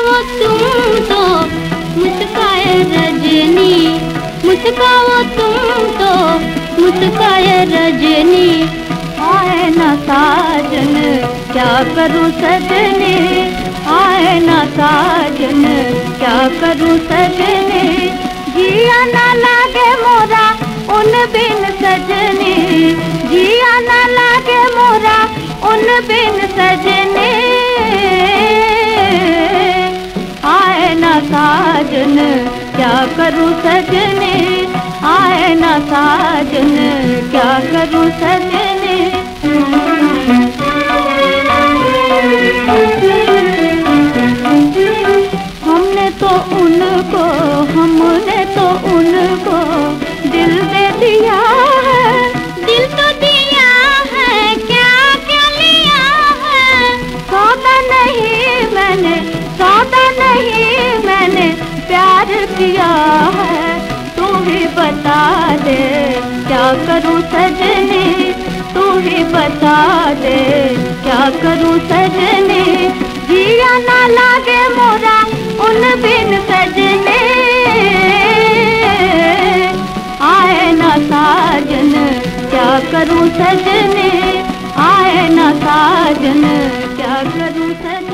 مسکاو تم تو مسکائے رجنی مسکاو تم تو مسکائے رجنی۔ آئے نہ ساجن، کیا کروں سجنے؟ آئے نہ ساجن، کیا کروں سجنے؟ جیا نہ لگے مورا ان بن سجنے۔ جیا نہ لگے مورا ان بن سجنے۔ ساجن کیا کروں سجنے آئے نہ ساجن، کیا کروں سجنے ہم نے تو ان کو، ہم نے تو ان کو دل دے دیا ہے۔ دل تو دیا ہے، کیا کیا لیا ہے؟ سودا نہیں میں نے، سودا نہیں کیا ہے تو ہی بتا دے کیا کروں سجنے تو ہی بتا دے کیا کروں سجنے جیا نہ لاگے مورا ان بن سجنے آئے نہ ساجن کیا کروں سجنے آئے نہ ساجن کیا کروں سجنے